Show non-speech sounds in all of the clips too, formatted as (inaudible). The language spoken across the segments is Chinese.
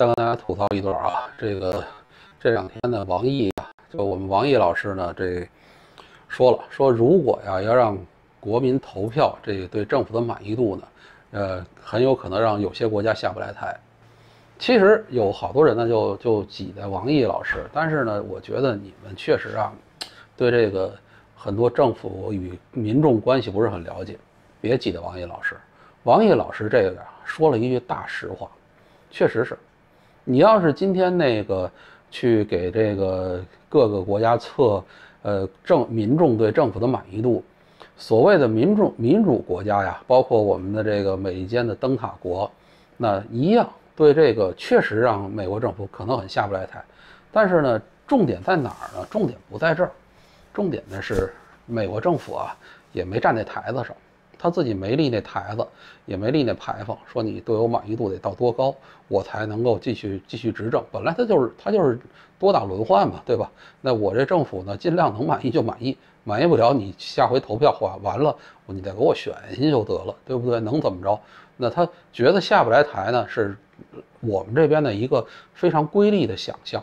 再跟大家吐槽一段啊，这个这两天呢，王毅啊，就我们王毅老师呢，这说了说，如果呀要让国民投票，这个对政府的满意度呢，呃，很有可能让有些国家下不来台。其实有好多人呢，就就挤在王毅老师，但是呢，我觉得你们确实啊，对这个很多政府与民众关系不是很了解，别挤在王毅老师。王毅老师这个说了一句大实话，确实是。你要是今天那个去给这个各个国家测，呃，政民众对政府的满意度，所谓的民众民主国家呀，包括我们的这个美利坚的灯塔国，那一样对这个确实让美国政府可能很下不来台。但是呢，重点在哪儿呢？重点不在这儿，重点呢是美国政府啊也没站在台子上。他自己没立那台子，也没立那牌坊，说你对我满意度得到多高，我才能够继续继续执政。本来他就是他就是多党轮换嘛，对吧？那我这政府呢，尽量能满意就满意，满意不了你下回投票完完了，你再给我选一下就得了，对不对？能怎么着？那他觉得下不来台呢，是我们这边的一个非常瑰丽的想象，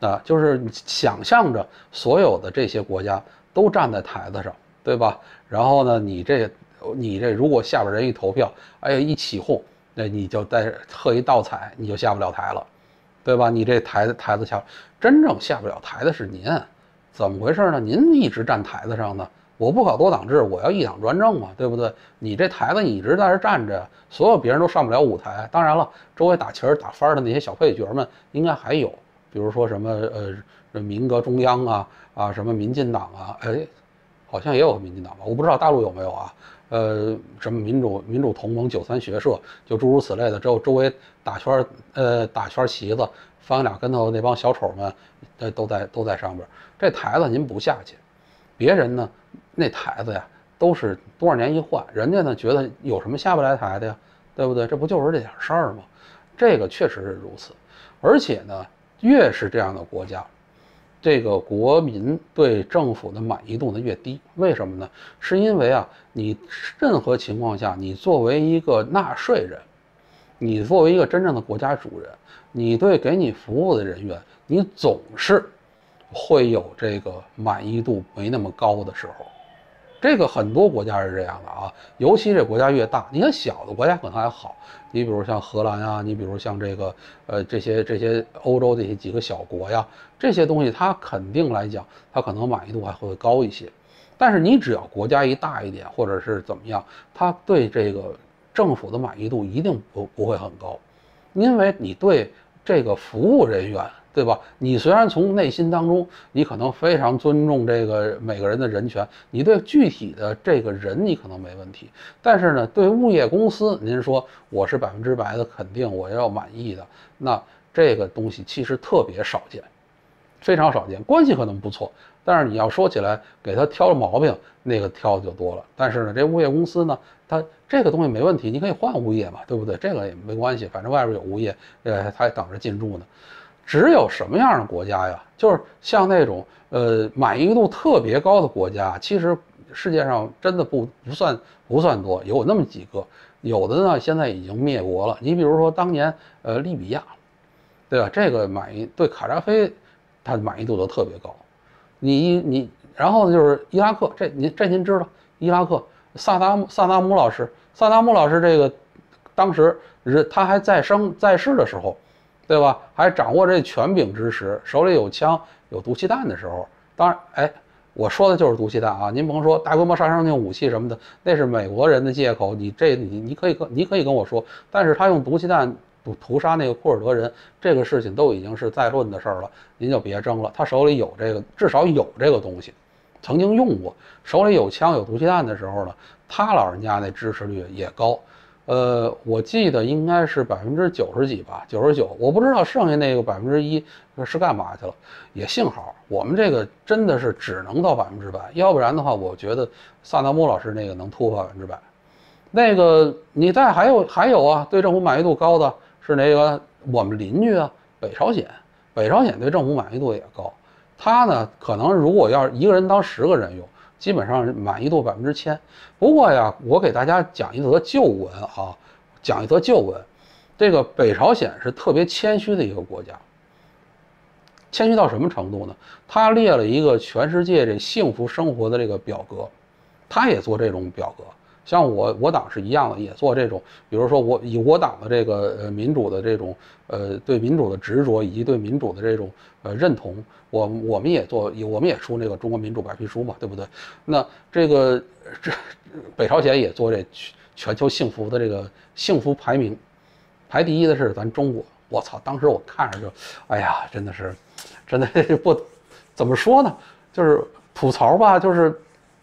啊，就是想象着所有的这些国家都站在台子上，对吧？然后呢，你这。你这如果下边人一投票，哎呀一起哄，那你就在喝一倒彩，你就下不了台了，对吧？你这台子台子下，真正下不了台的是您，怎么回事呢？您一直站台子上呢，我不搞多党制，我要一党专政嘛，对不对？你这台子你一直在这站着，所有别人都上不了舞台。当然了，周围打旗儿打翻的那些小配角们应该还有，比如说什么呃民革中央啊啊什么民进党啊，哎，好像也有民进党吧？我不知道大陆有没有啊。呃，什么民主民主同盟、九三学社，就诸如此类的，周周围打圈儿呃，打圈旗子，翻俩跟头那帮小丑们，呃，都在都在上边。这台子您不下去，别人呢，那台子呀，都是多少年一换，人家呢觉得有什么下不来台的呀，对不对？这不就是这点事儿吗？这个确实是如此，而且呢，越是这样的国家。这个国民对政府的满意度呢越低，为什么呢？是因为啊，你任何情况下，你作为一个纳税人，你作为一个真正的国家主人，你对给你服务的人员，你总是会有这个满意度没那么高的时候。这个很多国家是这样的啊，尤其这国家越大，你看小的国家可能还好，你比如像荷兰啊，你比如像这个呃这些这些欧洲这些几个小国呀，这些东西它肯定来讲，它可能满意度还会高一些。但是你只要国家一大一点，或者是怎么样，它对这个政府的满意度一定不不会很高，因为你对这个服务人员。对吧？你虽然从内心当中，你可能非常尊重这个每个人的人权，你对具体的这个人你可能没问题，但是呢，对物业公司，您说我是百分之百的肯定我要满意的，那这个东西其实特别少见，非常少见。关系可能不错，但是你要说起来给他挑了毛病，那个挑的就多了。但是呢，这物业公司呢，他这个东西没问题，你可以换物业嘛，对不对？这个也没关系，反正外边有物业，呃，他还等着进驻呢。只有什么样的国家呀？就是像那种呃满意度特别高的国家，其实世界上真的不不算不算多，有那么几个，有的呢现在已经灭国了。你比如说当年呃利比亚，对吧？这个满意对卡扎菲，他满意度都特别高。你你然后呢就是伊拉克，这您这您知道？伊拉克萨达姆萨达姆老师，萨达姆老师这个当时人他还在生在世的时候。对吧？还掌握这权柄之时，手里有枪、有毒气弹的时候，当然，哎，我说的就是毒气弹啊！您甭说大规模杀伤性武器什么的，那是美国人的借口。你这你你可以跟你可以跟我说，但是他用毒气弹屠屠杀那个库尔德人，这个事情都已经是在论的事儿了，您就别争了。他手里有这个，至少有这个东西，曾经用过，手里有枪有毒气弹的时候呢，他老人家那支持率也高。呃，我记得应该是百分之九十几吧，九十九，我不知道剩下那个百分之一是干嘛去了。也幸好，我们这个真的是只能到百分之百，要不然的话，我觉得萨达姆老师那个能突破百分之百。那个你再还有还有啊，对政府满意度高的是那个我们邻居啊，北朝鲜，北朝鲜对政府满意度也高。他呢，可能如果要一个人当十个人用。基本上满意度百分之千。不过呀，我给大家讲一则旧闻啊，讲一则旧闻，这个北朝鲜是特别谦虚的一个国家。谦虚到什么程度呢？他列了一个全世界这幸福生活的这个表格，他也做这种表格。像我我党是一样的，也做这种。比如说我以我党的这个呃民主的这种呃对民主的执着以及对民主的这种呃认同，我我们也做，我们也出那个中国民主白皮书嘛，对不对？那这个这北朝鲜也做这全全球幸福的这个幸福排名，排第一的是咱中国。我操！当时我看着就，哎呀，真的是，真的不怎么说呢，就是吐槽吧，就是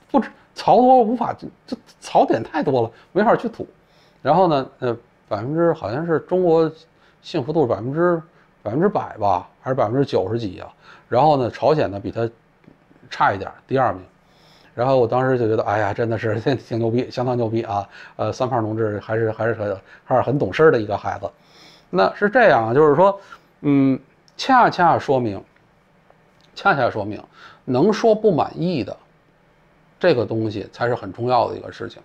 不槽多无法，这槽点太多了，没法去吐。然后呢，呃，百分之好像是中国幸福度百分之百分之百吧，还是百分之九十几啊？然后呢，朝鲜呢比他差一点，第二名。然后我当时就觉得，哎呀，真的是 (laughs) 挺牛逼，相当牛逼啊！呃，三胖同志还是还是很还是很懂事的一个孩子。那是这样，就是说，嗯，恰恰说明，恰恰说明，能说不满意的，这个东西才是很重要的一个事情，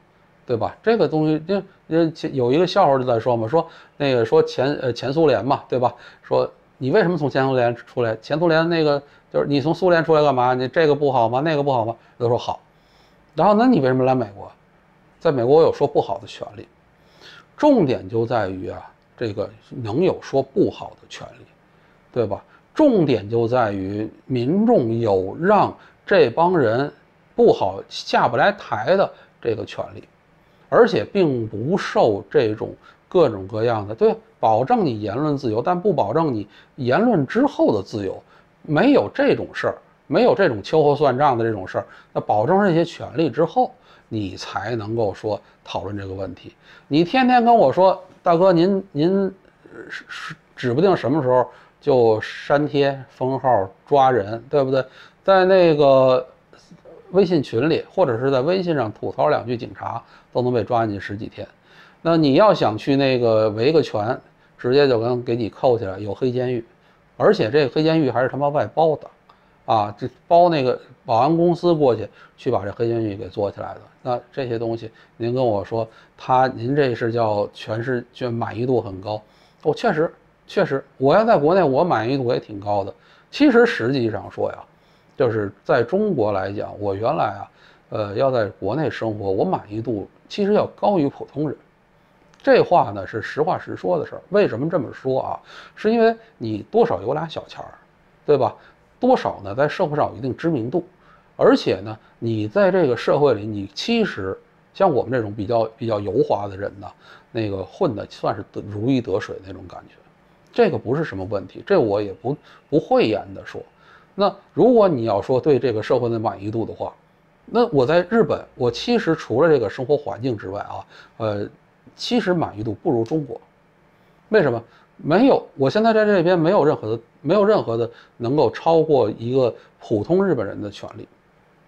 对吧？这个东西，就呃，有一个笑话就在说嘛，说那个说前呃前苏联嘛，对吧？说你为什么从前苏联出来？前苏联那个就是你从苏联出来干嘛？你这个不好吗？那个不好吗？都说好。然后那你为什么来美国？在美国我有说不好的权利，重点就在于啊。这个能有说不好的权利，对吧？重点就在于民众有让这帮人不好下不来台的这个权利，而且并不受这种各种各样的对保证你言论自由，但不保证你言论之后的自由，没有这种事儿，没有这种秋后算账的这种事儿。那保证这些权利之后，你才能够说讨论这个问题。你天天跟我说。大哥，您您是是指不定什么时候就删帖封号抓人，对不对？在那个微信群里，或者是在微信上吐槽两句，警察都能被抓进去十几天。那你要想去那个维个权，直接就能给你扣起来，有黑监狱，而且这个黑监狱还是他妈外包的。啊，这包那个保安公司过去，去把这黑监狱给做起来的。那这些东西，您跟我说，他您这是叫全是就满意度很高。我确实确实，我要在国内，我满意度也挺高的。其实实际上说呀，就是在中国来讲，我原来啊，呃，要在国内生活，我满意度其实要高于普通人。这话呢是实话实说的事儿。为什么这么说啊？是因为你多少有俩小钱儿，对吧？多少呢？在社会上有一定知名度，而且呢，你在这个社会里，你其实像我们这种比较比较油滑的人呢，那个混的算是得如鱼得水那种感觉，这个不是什么问题，这我也不不讳言的说。那如果你要说对这个社会的满意度的话，那我在日本，我其实除了这个生活环境之外啊，呃，其实满意度不如中国，为什么？没有，我现在在这边没有任何的，没有任何的能够超过一个普通日本人的权利，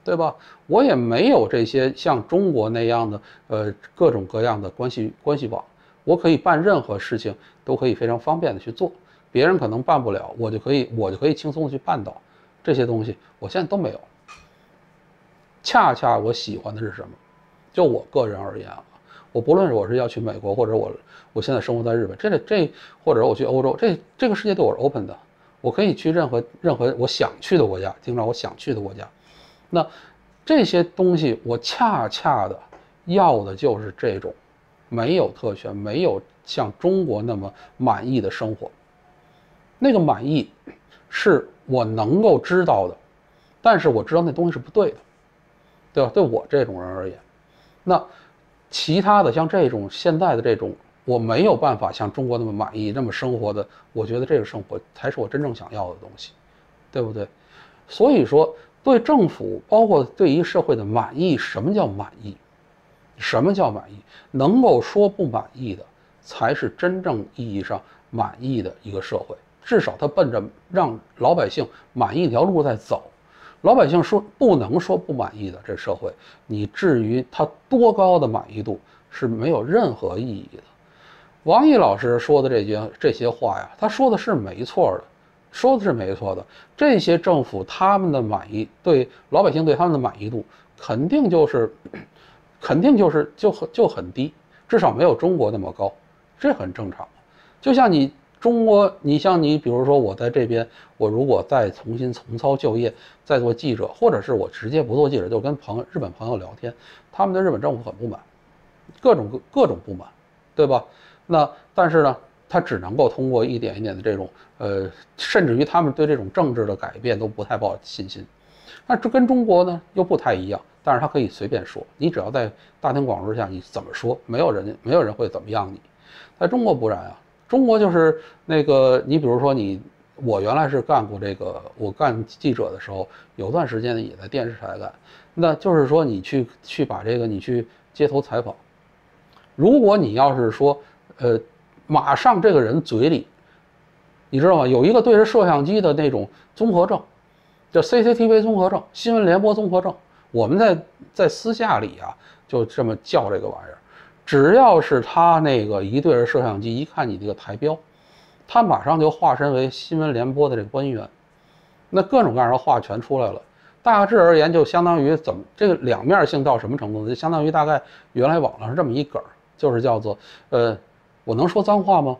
对吧？我也没有这些像中国那样的，呃，各种各样的关系关系网，我可以办任何事情都可以非常方便的去做，别人可能办不了，我就可以，我就可以轻松的去办到这些东西，我现在都没有。恰恰我喜欢的是什么？就我个人而言啊。我不论是我是要去美国，或者我我现在生活在日本，这这或者我去欧洲，这这个世界对我是 open 的，我可以去任何任何我想去的国家，听着我想去的国家。那这些东西我恰恰的要的就是这种没有特权，没有像中国那么满意的生活。那个满意是我能够知道的，但是我知道那东西是不对的，对吧？对我这种人而言，那。其他的像这种现在的这种，我没有办法像中国那么满意、那么生活的，我觉得这个生活才是我真正想要的东西，对不对？所以说，对政府，包括对于社会的满意，什么叫满意？什么叫满意？能够说不满意的，才是真正意义上满意的一个社会。至少他奔着让老百姓满意一条路在走。老百姓说不能说不满意的这社会，你至于他多高的满意度是没有任何意义的。王毅老师说的这些这些话呀，他说的是没错的，说的是没错的。这些政府他们的满意对老百姓对他们的满意度肯定就是，(coughs) 肯定就是就很就很低，至少没有中国那么高，这很正常。就像你中国，你像你，比如说我在这边，我如果再重新重操旧业，再做记者，或者是我直接不做记者，就跟朋友日本朋友聊天，他们对日本政府很不满，各种各各种不满，对吧？那但是呢，他只能够通过一点一点的这种，呃，甚至于他们对这种政治的改变都不太抱信心。那这跟中国呢又不太一样，但是他可以随便说，你只要在大庭广众之下，你怎么说，没有人没有人会怎么样你。在中国不然啊。中国就是那个，你比如说你，我原来是干过这个，我干记者的时候，有段时间也在电视台干。那就是说你去去把这个你去街头采访，如果你要是说，呃，马上这个人嘴里，你知道吗？有一个对着摄像机的那种综合症，叫 CCTV 综合症、新闻联播综合症。我们在在私下里啊，就这么叫这个玩意儿。只要是他那个一对着摄像机，一看你这个台标，他马上就化身为新闻联播的这个播音员，那各种各样的话全出来了。大致而言，就相当于怎么这个两面性到什么程度呢？就相当于大概原来网上是这么一梗，就是叫做呃，我能说脏话吗？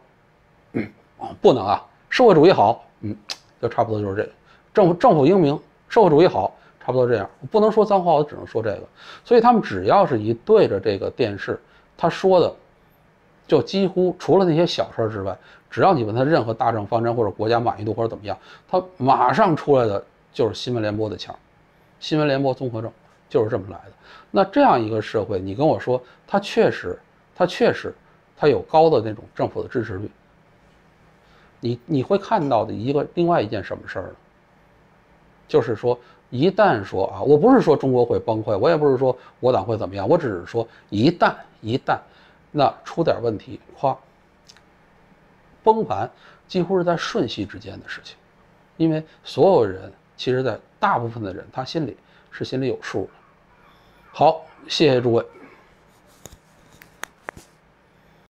不能啊。社会主义好，嗯，就差不多就是这个。政府政府英明，社会主义好，差不多这样。我不能说脏话，我只能说这个。所以他们只要是一对着这个电视。他说的，就几乎除了那些小事之外，只要你问他任何大政方针或者国家满意度或者怎么样，他马上出来的就是新闻联播的腔，新闻联播综合症就是这么来的。那这样一个社会，你跟我说，他确实，他确实，他有高的那种政府的支持率。你你会看到的一个另外一件什么事儿呢？就是说。一旦说啊，我不是说中国会崩溃，我也不是说我党会怎么样，我只是说一旦一旦那出点问题，咵，崩盘几乎是在瞬息之间的事情，因为所有人其实，在大部分的人他心里是心里有数的。好，谢谢诸位。